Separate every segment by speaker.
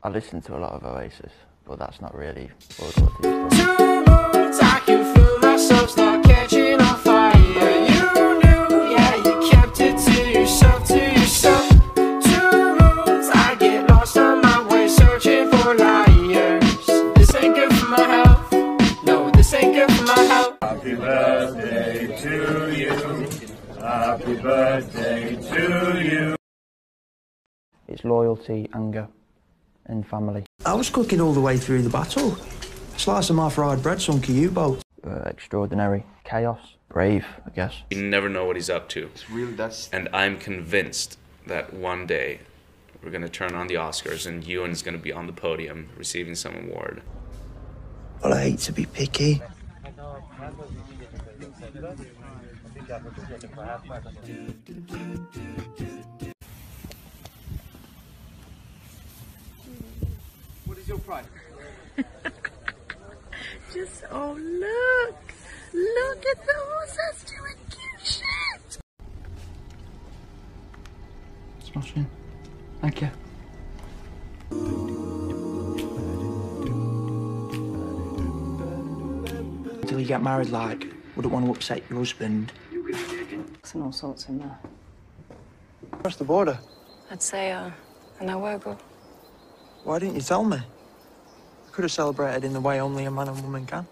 Speaker 1: I listen to a lot of Oasis, but that's not really World War II.
Speaker 2: Two moons, I can feel myself start catching on fire. You knew, yeah, you kept it to yourself, to yourself. Two moons, I get lost on my way searching for liars. This ain't good for my health. No, this ain't good for my health.
Speaker 3: Happy birthday to you. Happy birthday to you.
Speaker 1: It's loyalty, anger, and family.
Speaker 4: I was cooking all the way through the battle. Slice of my fried bread sunk a U-boat.
Speaker 1: Uh, extraordinary, chaos, brave, I guess.
Speaker 5: You never know what he's up to.
Speaker 6: It's really that's
Speaker 5: And I'm convinced that one day we're going to turn on the Oscars and Ewan is going to be on the podium receiving some award.
Speaker 4: Well, I hate to be picky.
Speaker 7: Just oh look, look at the horses doing cute shit.
Speaker 1: Smashing. Thank you.
Speaker 4: Until you get married, like, wouldn't want to upset your husband.
Speaker 8: and all sorts in there.
Speaker 4: Across the border.
Speaker 8: I'd say uh, an hour ago.
Speaker 4: Why didn't you tell me? I could have celebrated in the way only a man and woman can.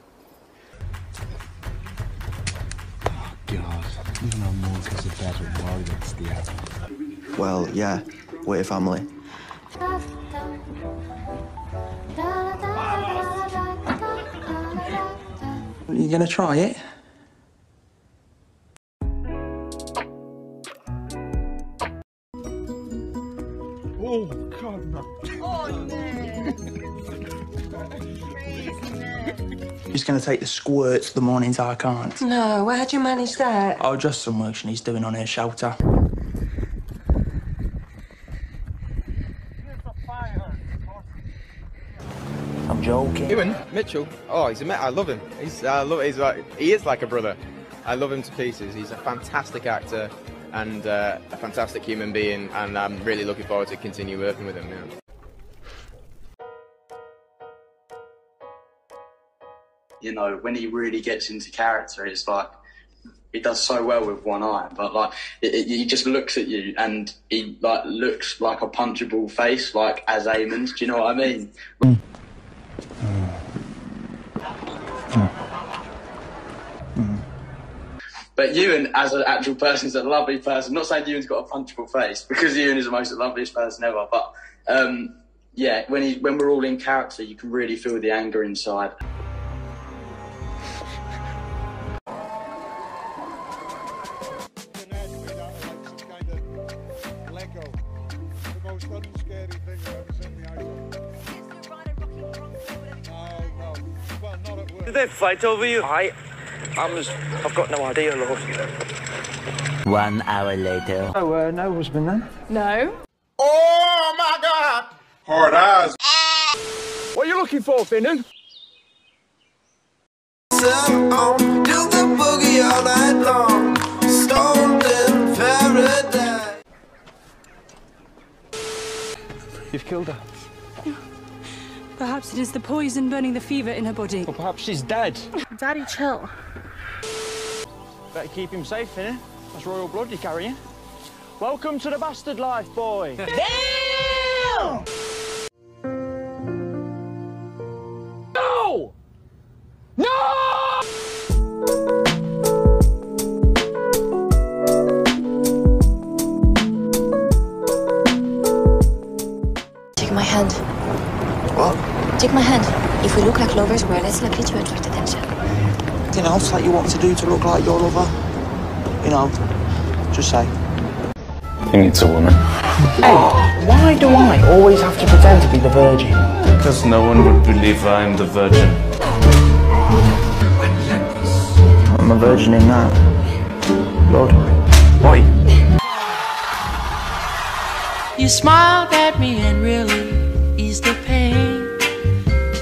Speaker 9: Oh, God, even though Marcus is better than Warriors, the other.
Speaker 4: Well, yeah, we're family. You gonna try it?
Speaker 9: Oh, God, oh, no.
Speaker 4: He's gonna take the squirts the mornings I can't.
Speaker 7: No, how'd you manage that?
Speaker 4: Oh, just some work she's doing on her shelter. I'm joking.
Speaker 6: Ewan Mitchell. Oh, he's a mate. I love him. He's I love. He's like he is like a brother. I love him to pieces. He's a fantastic actor and uh, a fantastic human being, and I'm really looking forward to continue working with him. Yeah.
Speaker 10: you know, when he really gets into character, it's like he does so well with one eye. But like, it, it, he just looks at you, and he like looks like a punchable face, like as Aemond's. Do you know what I mean? But Ewan, as an actual person, is a lovely person. I'm not saying Ewan's got a punchable face because Ewan is the most loveliest person ever. But um, yeah, when he when we're all in character, you can really feel the anger inside.
Speaker 4: Did they fight over you? I, I'm just, I've got no idea, love.
Speaker 1: One hour later.
Speaker 4: Oh, uh, no husband then?
Speaker 8: No.
Speaker 3: Oh my God! Hard eyes.
Speaker 4: What are you looking for, Finan? You've killed her.
Speaker 8: Perhaps it is the poison burning the fever in her body.
Speaker 4: Or perhaps she's dead.
Speaker 7: Daddy, chill.
Speaker 4: Better keep him safe, innit? That's royal blood you're carrying. Welcome to the bastard life, boy. Damn! Know, just say.
Speaker 5: I think it's a woman.
Speaker 4: Hey, Why do I always have to pretend to be the virgin?
Speaker 5: Because no one would believe I'm the virgin.
Speaker 4: I'm a virgin in that. Lord. Why?
Speaker 2: You smiled at me and really eased the pain.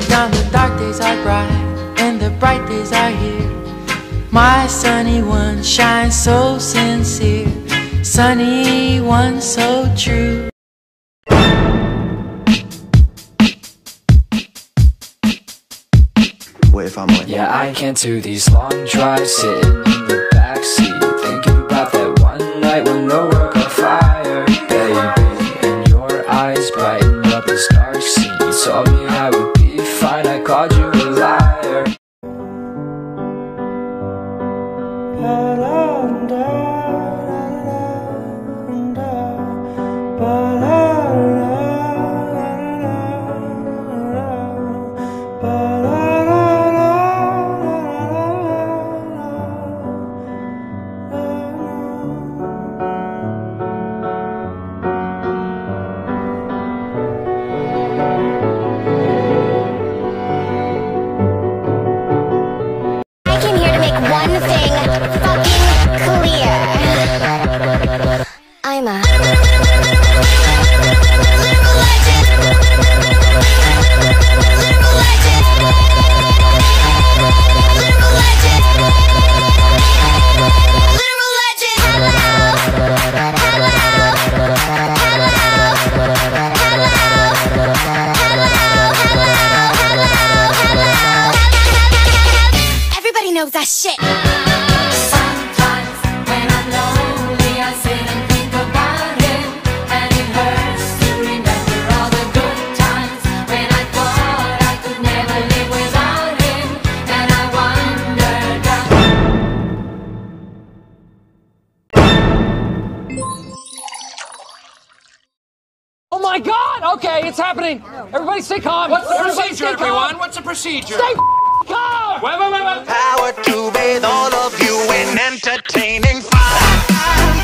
Speaker 2: Now the dark days are bright and the bright days are here. My sunny one shines so sincere, sunny one so true.
Speaker 11: What if I'm like,
Speaker 12: yeah, I can't do these long drives sitting in the backseat.
Speaker 4: Okay, it's happening. Everybody stay calm.
Speaker 13: What's the procedure, everyone? What's the procedure?
Speaker 4: Stay calm.
Speaker 13: Wait, wait, wait,
Speaker 3: Power to bathe all of you in entertaining
Speaker 14: fun.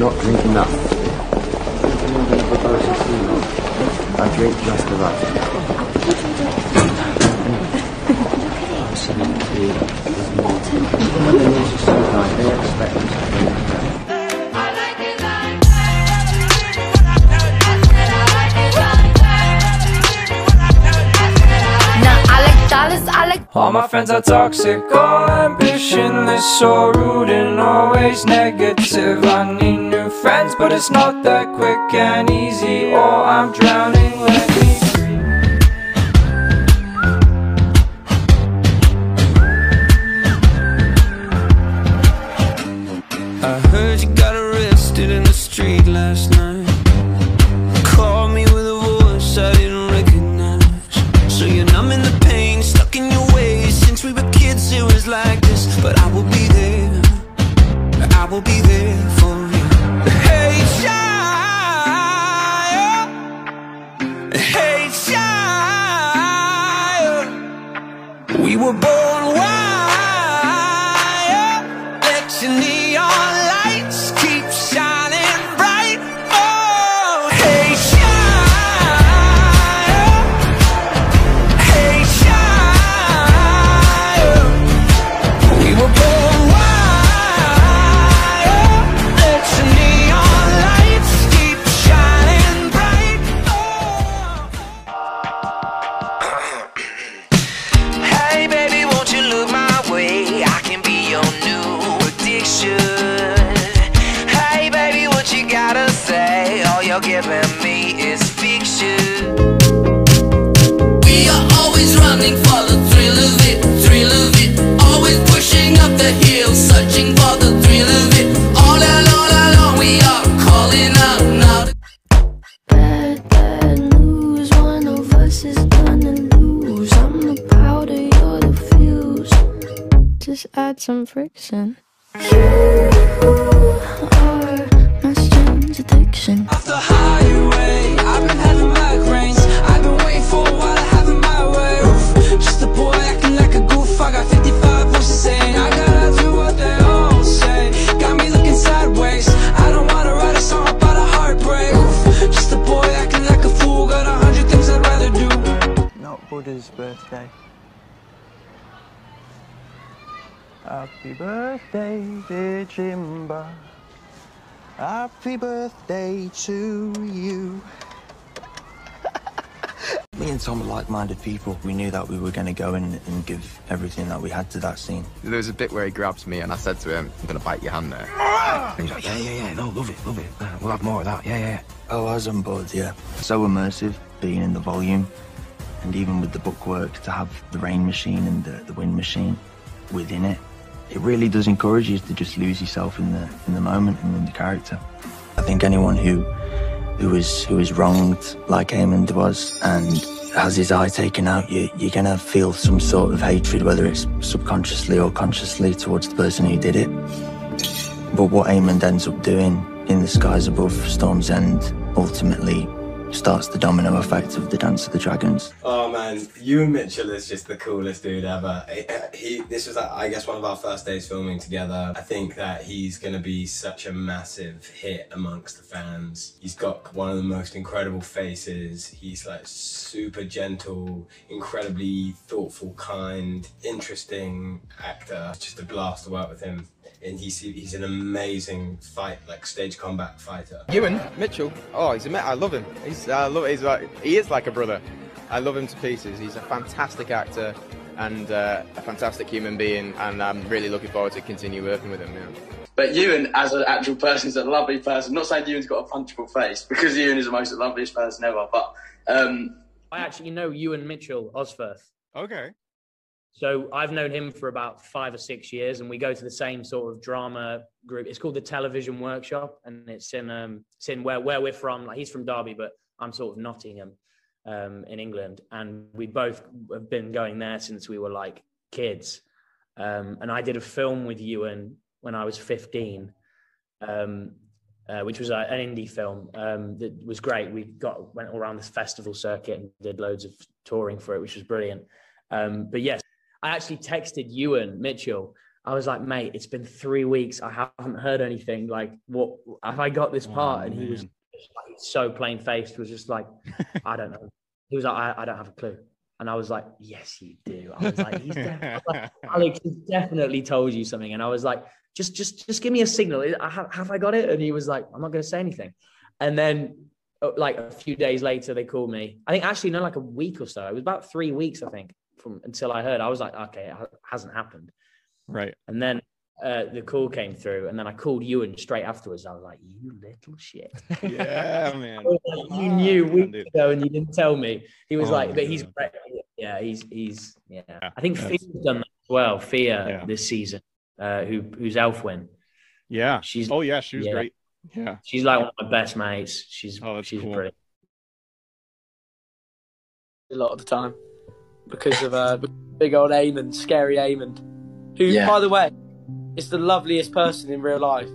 Speaker 15: not drink enough. I drink just enough.
Speaker 12: All my friends are toxic, all ambitionless, so rude and always negative. I need friends But it's not that quick and easy. Or I'm drowning
Speaker 8: add some friction. You are my strange addiction.
Speaker 11: Birthday, dear Jimba. Happy birthday to you.
Speaker 13: Me and Tom are like-minded people. We knew that we were going to go in and give everything that we had to that scene.
Speaker 6: There was a bit where he grabs me and I said to him, I'm going to bite your hand there.
Speaker 13: And he's like, yeah, yeah, yeah, no, love it, love it. Uh, we'll have more of that, yeah, yeah. Oh, I was on board, yeah. So immersive, being in the volume, and even with the bookwork, to have the rain machine and the, the wind machine within it, it really does encourage you to just lose yourself in the in the moment and in the character. I think anyone who who is who is wronged like Aemond was and has his eye taken out, you, you're gonna feel some sort of hatred, whether it's subconsciously or consciously, towards the person who did it. But what Aemond ends up doing in the skies above Storm's End ultimately starts the domino effect of the Dance of the Dragons.
Speaker 16: Oh man, Ewan Mitchell is just the coolest dude ever. He, this was, I guess, one of our first days filming together. I think that he's going to be such a massive hit amongst the fans. He's got one of the most incredible faces. He's like super gentle, incredibly thoughtful, kind, interesting actor. It's just a blast to work with him. And he's, he's an amazing fight, like stage combat fighter.
Speaker 6: Ewan Mitchell. Oh, he's a ma- I love him. He's I love. He's like he is like a brother. I love him to pieces. He's a fantastic actor and uh, a fantastic human being, and I'm really looking forward to continue working with him. Yeah.
Speaker 10: But Ewan, as an actual person, is a lovely person. not saying Ewan's got a punchable face because Ewan is the most loveliest person ever. But um,
Speaker 17: I actually know Ewan Mitchell Osferth.
Speaker 18: Okay.
Speaker 17: So I've known him for about five or six years, and we go to the same sort of drama group. It's called the Television Workshop, and it's in um, it's in where where we're from. Like he's from Derby, but I'm sort of Nottingham, um, in England, and we both have been going there since we were like kids. Um, and I did a film with Ewan when I was 15, um, uh, which was uh, an indie film um, that was great. We got went all around this festival circuit and did loads of touring for it, which was brilliant. Um, but yes, I actually texted Ewan Mitchell. I was like, mate, it's been three weeks. I haven't heard anything. Like, what have I got this part? and he was like, so plain faced, was just like, I don't know. He was like, I, I don't have a clue. And I was like, yes, you do. I was like, he's definitely, like, Alex has definitely told you something. And I was like, just, just, just give me a signal. I Have, have I got it? And he was like, I'm not going to say anything. And then, uh, like a few days later, they called me. I think actually, no, like a week or so. It was about three weeks, I think, from until I heard. I was like, okay, it hasn't happened.
Speaker 18: Right.
Speaker 17: And then uh, the call came through, and then I called Ewan straight afterwards. I was like, "You little shit."
Speaker 18: Yeah, man.
Speaker 17: Like, you knew weeks ago, and you didn't tell me. He was
Speaker 18: Oh,
Speaker 17: like, "But he's great. Yeah, he's he's yeah." I think
Speaker 18: that's-
Speaker 17: Phia's done that as well. Phia
Speaker 18: Yeah.
Speaker 17: this season, uh, who who's Elfwin.
Speaker 18: Yeah.
Speaker 17: She's
Speaker 18: Oh yeah, she was
Speaker 17: yeah.
Speaker 18: great. Yeah.
Speaker 17: She's like one of my best mates. She's
Speaker 18: Oh,
Speaker 17: she's
Speaker 18: cool.
Speaker 17: brilliant.
Speaker 19: a lot of the time because of uh, big old Aemond, scary Aemond, who,
Speaker 10: Yeah.
Speaker 19: by the way, is the loveliest person in real life.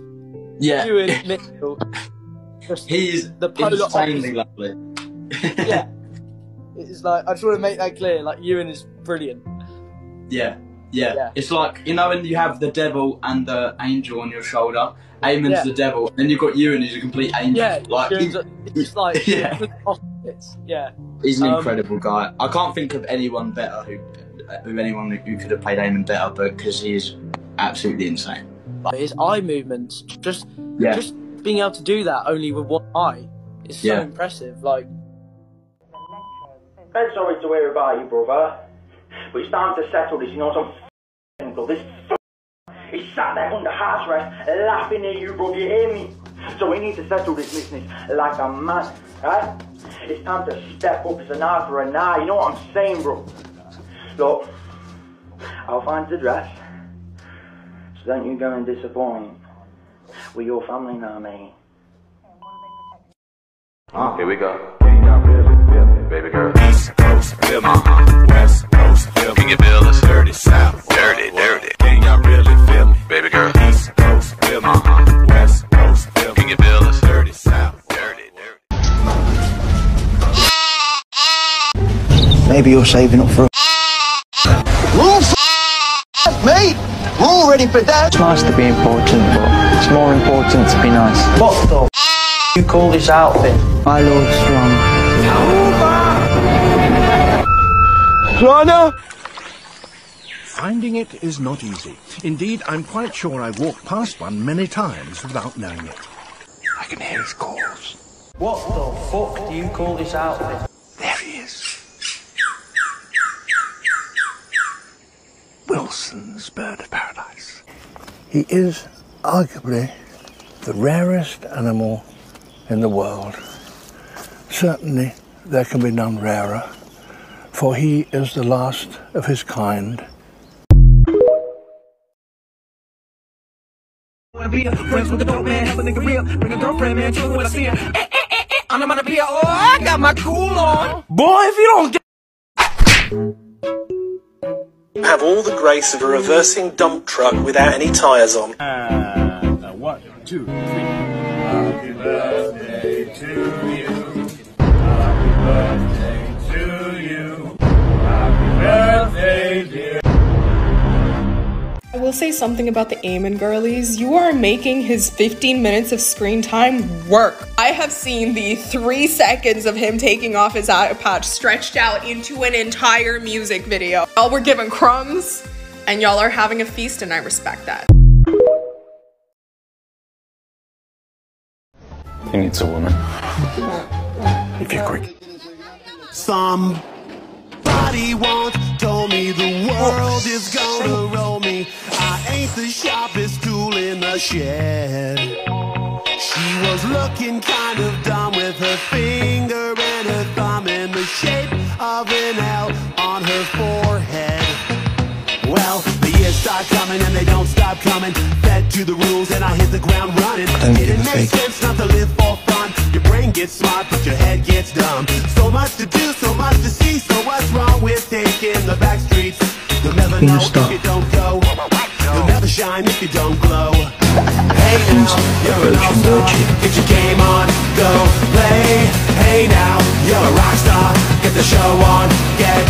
Speaker 10: Yeah.
Speaker 19: Ewan Mitchell,
Speaker 10: he's
Speaker 19: the polar
Speaker 10: insanely
Speaker 19: opposite.
Speaker 10: lovely.
Speaker 19: yeah, it's like I just want to make that clear. Like Ewan is brilliant.
Speaker 10: Yeah, yeah,
Speaker 19: Yeah.
Speaker 10: It's like you know when you have the devil and the angel on your shoulder. Aemond's
Speaker 19: Yeah.
Speaker 10: the devil, and then you've got Ewan who's a complete angel.
Speaker 19: Yeah,
Speaker 10: like
Speaker 19: Ewan's
Speaker 10: he-
Speaker 19: a- it's like
Speaker 10: Yeah.
Speaker 19: the opposites. Yeah,
Speaker 10: he's an
Speaker 19: Um,
Speaker 10: incredible guy. I can't think of anyone better who, who anyone who could have played Aemond better, but because he is absolutely insane.
Speaker 19: Like his eye movements, just
Speaker 10: Yeah.
Speaker 19: just being able to do that only with one eye is so
Speaker 10: Yeah.
Speaker 19: impressive. Like
Speaker 20: Very sorry to hear about you, brother. But it's time to settle this. You know some f***ing uncle. This f- He's sat there under house arrest laughing at you, bro. You hear me? So we need to settle this business like a man, right? It's time to step up as an eye for an eye. You know what I'm saying, bro? Look, I'll find the dress. So don't you go and disappoint with your family now, mate.
Speaker 21: Here we go. Baby girl. East Coast, feel my West Coast, feel Can you feel us dirty south? Dirty, dirty. Can y'all really
Speaker 13: Maybe you're saving up for a. Rule f- mate! We're all ready for that!
Speaker 19: It's nice to be important, but it's more important to be nice. What the f- you call this outfit? My Lord Strong.
Speaker 22: Lana! Finding it is not easy. Indeed, I'm quite sure I've walked past one many times without knowing it. I can hear his calls.
Speaker 19: What the fuck do you call this outfit?
Speaker 22: There he is. Wilson's bird of paradise. He is arguably the rarest animal in the world. Certainly, there can be none rarer, for he is the last of his kind.
Speaker 12: Wanna be a friends with the dope man, have a nigga real. Bring a girlfriend, man, chill when I see her. Eh, eh, eh, eh. I'm about to be a, oh, I got my cool on. Boy, if you don't get.
Speaker 23: You have all the grace of a reversing dump truck without any tyres on.
Speaker 22: And uh, one, two, three. Happy birthday to you. Happy birthday
Speaker 24: will say something about the Aemond girlies. You are making his 15 minutes of screen time work. I have seen the three seconds of him taking off his eye patch stretched out into an entire music video. Y'all were given crumbs and y'all are having a feast, and I respect that.
Speaker 5: He needs a woman.
Speaker 22: If you're quick.
Speaker 25: Somebody wants told me the world is gonna roll me. I ain't the sharpest tool in the shed. She was looking kind of dumb with her finger and her thumb in the shape of an L on her forehead. Well, the years start coming and they don't stop coming. Fed to the rules and I hit the ground running. It makes
Speaker 22: fake.
Speaker 25: sense not to live for fun. Your brain gets smart, but your head gets dumb. So much to do, so much to see. Hey now, you're an. Get your game on, go play. Hey now, you're a rock star. Get the show on, get